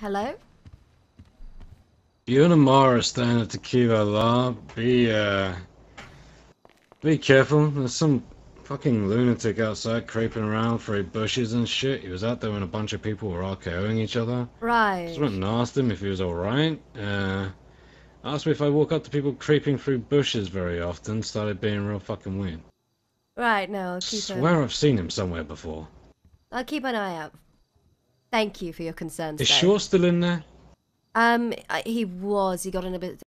Hello? You and Amara are staying at the Kiva La. Be, uh... Be careful. There's some fucking lunatic outside creeping around through bushes and shit. He was out there when a bunch of people were RKOing each other. Right. Just went and asked him if he was alright. Uh... Asked me if I walk up to people creeping through bushes very often. Started being real fucking weird. Right, no, I'll keep, a, Swear I've seen him somewhere before. I'll keep an eye out. Thank you for your concerns, Is though. Shaw still in there? Um, he was. He got in a bit...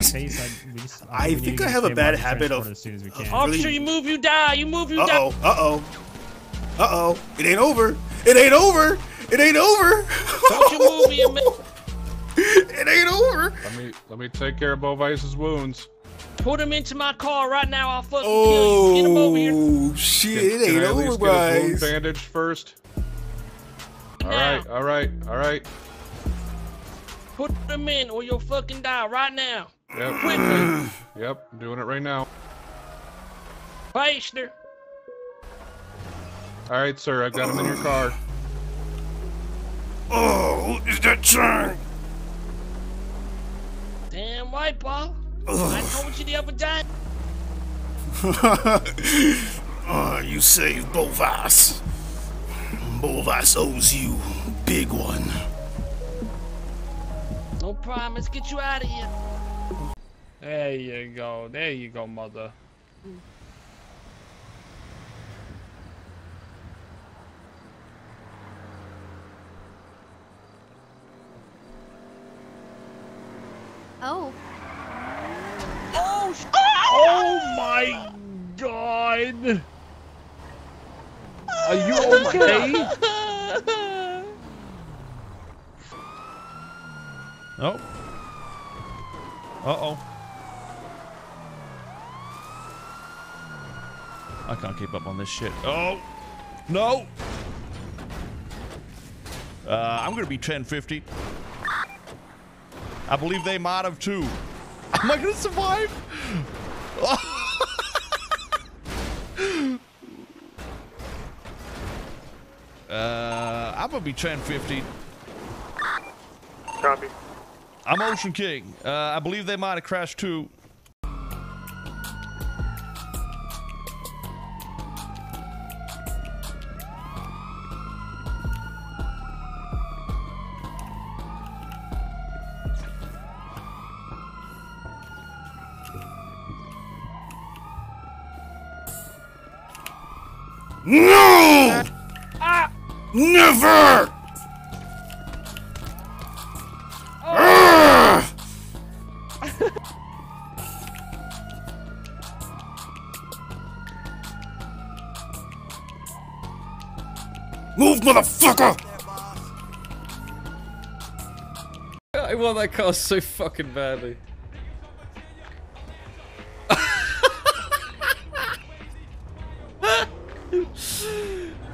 Case, I, we just, I we think I have a bad habit of- as soon as we of can. really- Officer, you move, you die. You move, you Uh die. oh, uh oh. Uh oh. It ain't over. It ain't over. It ain't over. Don't you move, you ma- It ain't over. Let me let me take care of Bovice's wounds. Put him into my car right now. I'll fucking kill you. Get him over here. Oh shit! It Can ain't I at over, least get his wound guys. bandaged first? All Now. right, all right, all right. Put him in, or you'll fucking die right now. Yep, okay. yep, doing it right now. Feister. All right, sir, I've got him in your car. Oh, is that turn? Damn white ball. I told you the other day. oh, you saved Bovice. Bovice owes you, big one. No problem. Let's get you out of here. There you go, there you go, mother. Oh. Oh, sh- Oh my god! Are you okay? Oh. Uh oh. I can't keep up on this shit. Oh. No. Uh, I'm gonna be 1050. I believe they might have too. Am I gonna survive? uh, I'm gonna be 1050. Copy. I'm Ocean King. Uh, I believe they might have crashed too. No! Never! Move, motherfucker! I want that car so fucking badly.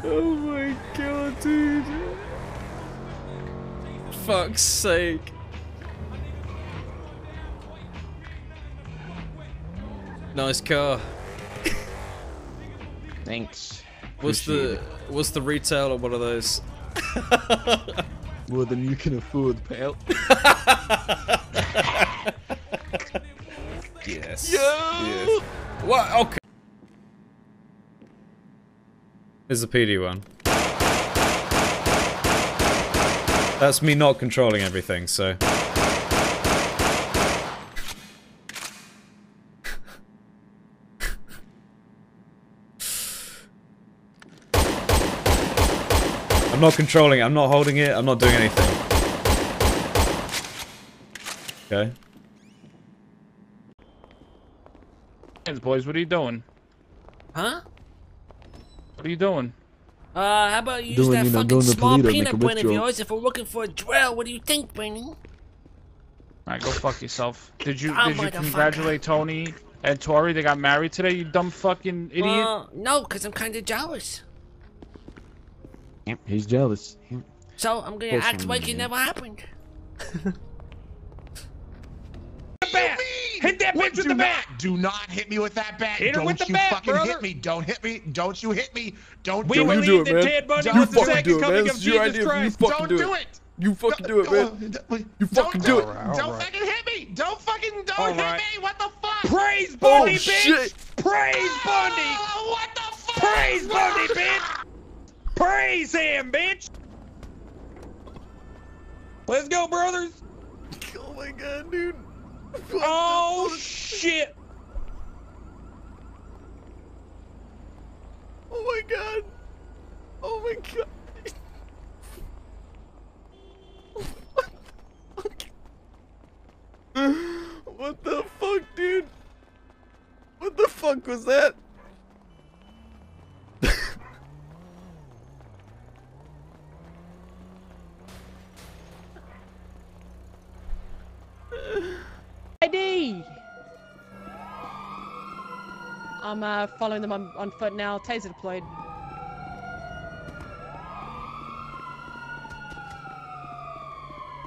oh my god, dude. Fuck's sake. Nice car. Thanks. What's the what's the retail on one of those? More than you can afford, pal. Yes. Yes. What? Okay. Here's the PD one. That's me not controlling everything, so. I'm not controlling it, I'm not holding it, I'm not doing anything. Okay. Hands, boys, what are you doing? Huh? What are you doing? Uh, how about you use that you know, fucking small peanut make a brain of yours if we're looking for a drill? What do you think, Brainy? All right, go fuck yourself. Did you Oh, did you congratulate Tony and Tori? They got married today. You dumb fucking idiot. Uh, no, because I'm kind of jealous. He's jealous. So I'm gonna Course act I'm like not, it never happened. Hit that bitch with do the not, bat. Do not hit me with that bat. Hit Don't with the you bat, fucking brother. hit me. Don't hit me. Don't you hit me. Don't We do believe it. do it, that man. Ted Bundy You was the fucking second do it, man. coming of is your Jesus idea. You Christ. fucking Don't do do it. it. You fucking do it, man. You fucking do it. Don't fucking hit me. Don't fucking don't All hit right. me. What the fuck? Praise Oh, Bundy, bitch. shit. Praise Bundy. Oh, what the fuck? Praise Bundy, bitch. Praise him, bitch. Let's go, brothers. Oh my god, dude. Oh shit. Oh my god. Oh my god. what the fuck, dude? What the fuck was that? ID. I'm uh, following them on, on foot now. Taser deployed.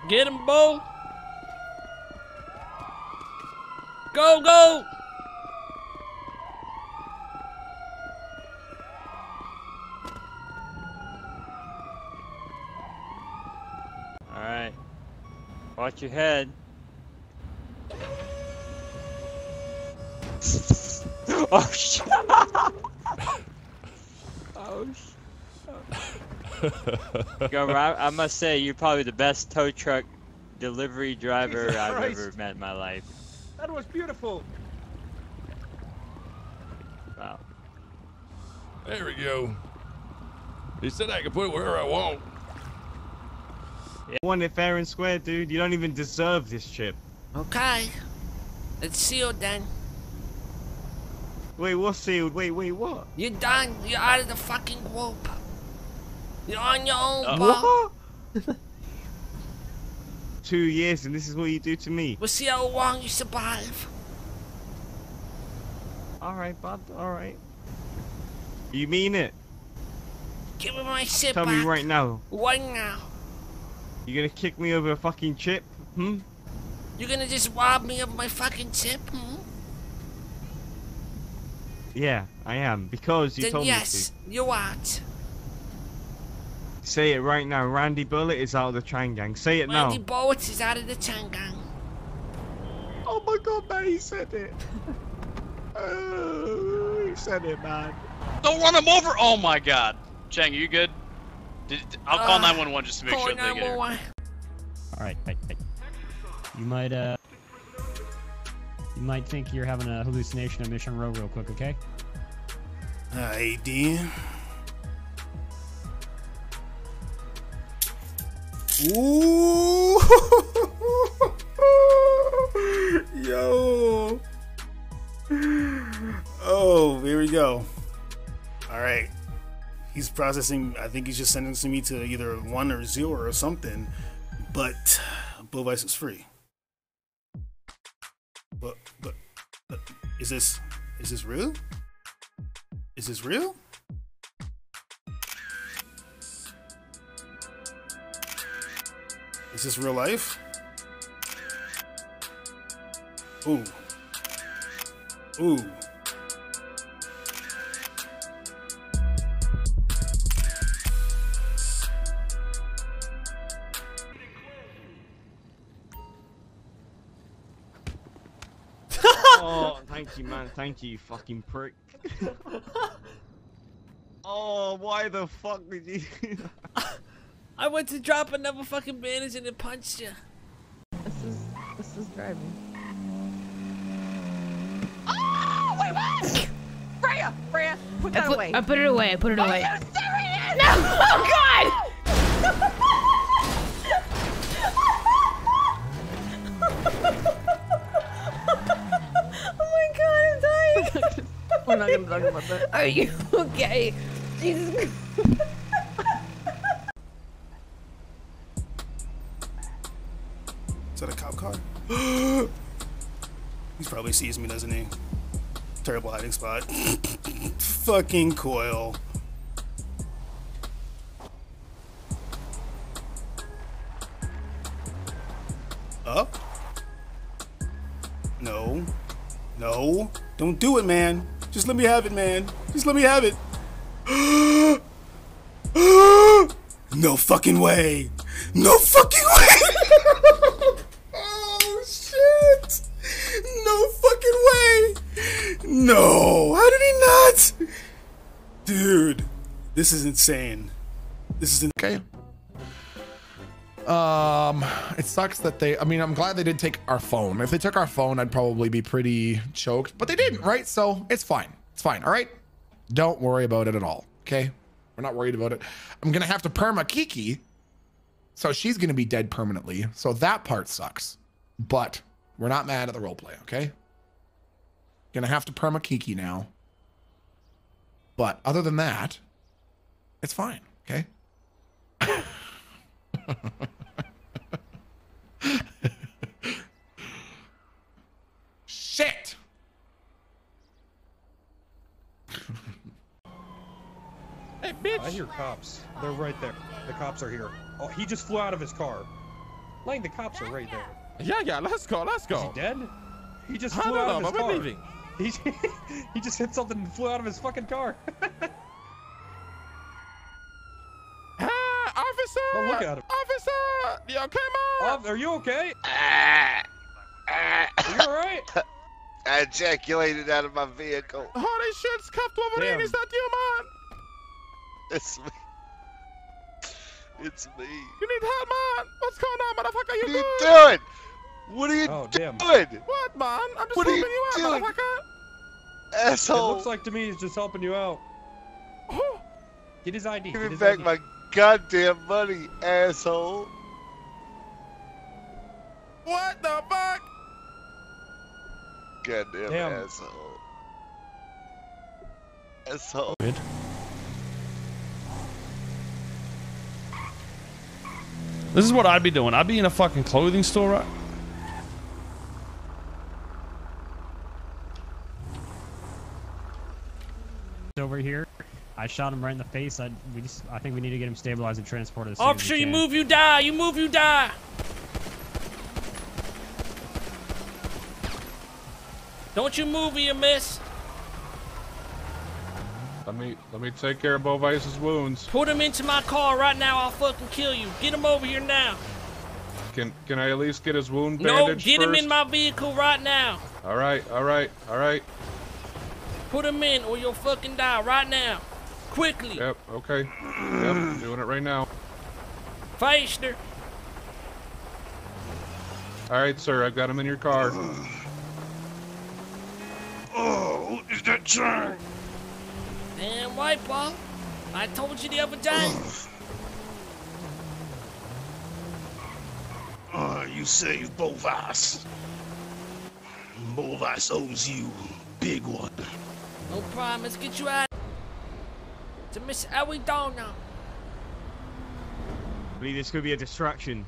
Get him, Bo. Go, go. Alright. Watch your head. Oh shit! oh shit! Go, I, I must say, you're probably the best tow truck delivery driver Jesus I've Christ. ever met in my life. That was beautiful. Wow. There we go. He said I could put it wherever I want. Yeah. Won it fair and square, dude. You don't even deserve this chip. Okay. Let's see you then. Wait, what's sealed? Wait, wait, what? You're done. You're out of the fucking group. You're on your own, Uh, what? Two years and this is what you do to me. We'll see how long you survive. Alright, bud, alright. You mean it? Give me my shit Tell back. me right now. Right now. You gonna kick me over a fucking chip? Hmm? You're gonna just rob me of my fucking chip, hmm? Yeah, I am. Because you then told yes, you're out. me. Say it right now. Randy Bullet is out of the Chang Gang. Say it now. Randy now. Bowitz is out of the Chang Gang. Oh my god, man, he said it. Oh, he said it, man. Don't run him over! Oh my god. Chang, you good? Did, I'll call Uh, 911 just to make sure they get here. 911. All right, right, right. You might uh, you might think you're having a hallucination of Mission Row real quick, okay? Alright, then. Ooh. Yo. Oh, here we go. All right. He's processing. I think he's just sentencing me to either one or zero or something. But Bovice is free. Is this is this real? Is this real? Is this real life? Ooh. Ooh. Thank you, man. Thank you, you fucking prick. oh, why the fuck did you? I went to drop another fucking bandage and it punched you. This is this is driving. Oh, wait, what? Freya, Freya, put I that put, away. I put it away. I put it Are away. you serious? No! Oh God! We're not gonna talk about that. Are you okay? Jesus. Is that a cop car? he probably sees me, doesn't he? Terrible hiding spot. Fucking Koil. Up? No. No. Don't do it, man. Just let me have it, man. Just let me have it. no fucking way. No fucking way. oh, shit. No fucking way. No. How did he not? Dude, this is insane. This is in- okay. Um, it sucks that they. I mean, I'm glad they didn't take our phone. If they took our phone, I'd probably be pretty choked. But they didn't, right? So it's fine. It's fine. All right. Don't worry about it at all. Okay. We're not worried about it. I'm gonna have to perma Kiki, so she's gonna be dead permanently. So that part sucks. But we're not mad at the roleplay. Okay. Gonna have to perma Kiki now. But other than that, it's fine. Okay. Shit. Hey, bitch! I hear cops. They're right there. The cops are here. Oh, he just flew out of his car. Lane, the cops are right there. Yeah, yeah, let's go, let's go. Is he dead? He just I flew don't out know, of his but we're car. leaving. He, he just hit something and flew out of his fucking car. Ah, officer! Oh, look at him. Officer! You okay, man? Oh, are you okay? Are you alright? I ejaculated out of my vehicle. Holy shit, Scuffed Wolverine, Damn. is that you, man? It's me. It's me. You need help, man? What's going on, motherfucker? You What are you doing? What are you Oh, damn. doing? What, man? I'm just What helping you you, out, doing? motherfucker. It looks like to me he's just helping you out. Get his ID. Give Get me his back ID. my goddamn money, asshole. What the fuck? Goddamn Damn. asshole. Asshole. This is what I'd be doing. I'd be in a fucking clothing store, right? over here. I shot him right in the face. I we just I think we need to get him stabilized and transported. As Officer, you move, you die. You move, you die. Don't you move, or you miss. Let me let me take care of Bovice's wounds. Put him into my car right now. I'll fucking kill you. Get him over here now. Can can I at least get his wound bandaged No, bandaged get him first? in my vehicle right now. All right, all right, all right. Put him in, or you'll fucking die right now. Quickly. Yep. Okay. Yep. Doing it right now. Faster. All right, sir. I've got him in your car. Oh, is that Chang? Damn white ball. I told you the other day. Uh, you saved Bovice. Bovice owes you big one. No problem. Let's get you out. To Miss Arizona. I believe this could be a distraction.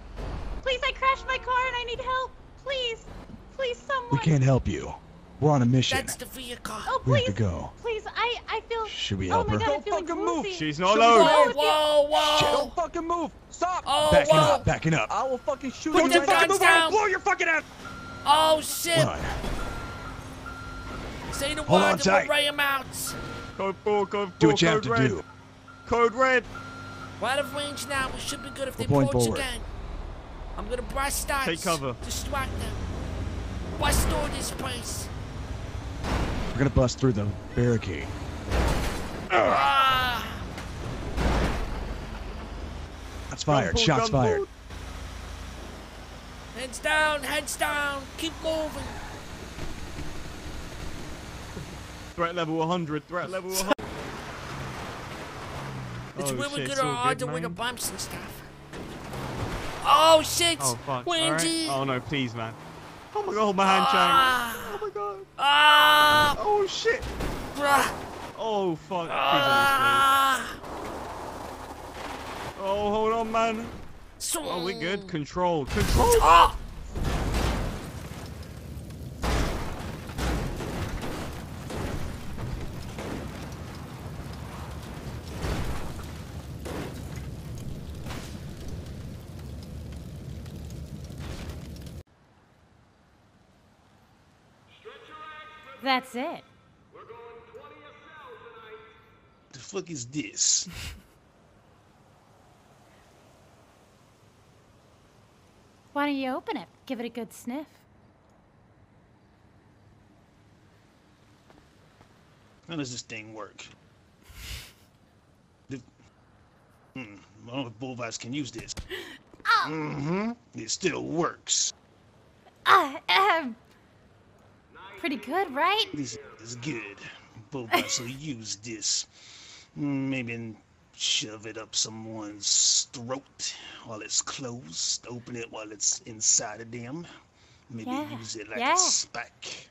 Please, I crashed my car and I need help. Please, please, someone. We can't help you. We're on a mission. That's the vehicle. Oh, We have to go. please, I, I feel. Should we Oh help my her? god, I'm feeling fucking move. She's not alone. me. Whoa, whoa, whoa. Don't fucking move. Stop. Oh, Backing whoa. up, backing up. I will fucking shoot Put you. the right now. guns Move, I will. Blow your fucking ass. Oh, shit. Run. Say the Hold word on and tight. we'll ray him out. Code 4, code 4, Do what you have code to red. do. Code red. We're out of range now. We should be good if they We're going approach again. I'm gonna blast stars. Take cover. Distract them. Bust through this place. We're gonna bust through the barricade. Ah! Shots fired. pull, Shots gun fired. pull. Heads down, heads down. Keep moving. Threat level 100. Threat level 100. It's Oh, really shit, good it's all or hard good, to win the bumps and stuff. Oh shit! Oh, fuck. Wendy! Alright. Oh, no, please, man. Oh my god, hold my hand, Chang. Ah! Oh my god. Ah! Oh shit. Bruh! Oh fuck. Ah! Oh, hold on, man. Oh, we're good. Control. Control. Ah! That's it. The fuck is this? Why don't you open it? Give it a good sniff. How does this thing work? The, hmm, I don't know if Bovice can use this. Mm-hmm. It still works. Um, pretty good, right? This is good. Bovice will use this. Mm, Maybe shove it up someone's throat while it's closed. Open it while it's inside of them. Maybe Yeah, use it like yeah. a spike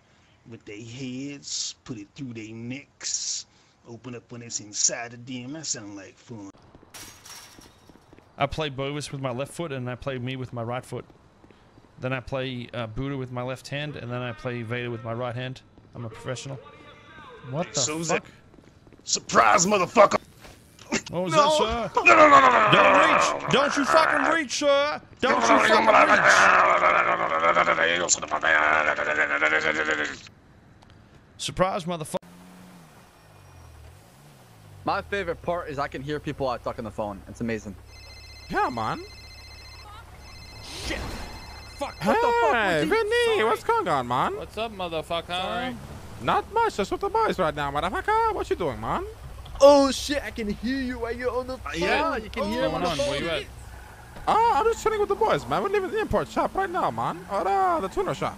with their heads. Put it through their necks. Open up when it's inside of them. That sounds like fun. I play Bovice with my left foot, and I play me with my right foot. Then I play uh, Buddha with my left hand, and then I play Vader with my right hand. I'm a professional. What the So fuck? it- Surprise, motherfucker! What was No. that, sir? No, no, no, no, no, Don't no, reach! Don't you fucking reach, sir! Don't you fucking reach! Surprise, motherfucker! My favorite part is I can hear people I talk on the phone. It's amazing. Yeah, man. Shit! Fuck! Hey, Vinny, what's going on, man? What's up, motherfucker? Sorry. Not much. Just with the boys right now, motherfucker. What you doing, man? Oh shit! I can hear you while you're on the phone. yeah. You can What's hear me. on going the on? phone. Where you at? Oh, I'm just chilling with the boys, man. We're leaving the import shop right now, man. Or uh, the tuner shop.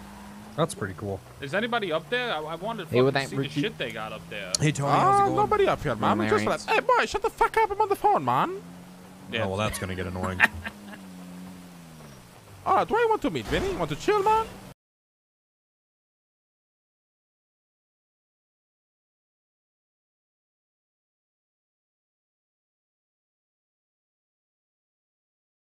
That's pretty cool. Is anybody up there? I, I wanted Hey, to what fucking that see the Ricky? shit they got up there. Hey, Tony. Ah, nobody up here, man. No, We just Marius. like, hey, boy, shut the fuck up. I'm on the phone, man. Yeah. Oh, well, that's gonna get annoying. Right, do I want to meet, Vinny? Want to chill, man?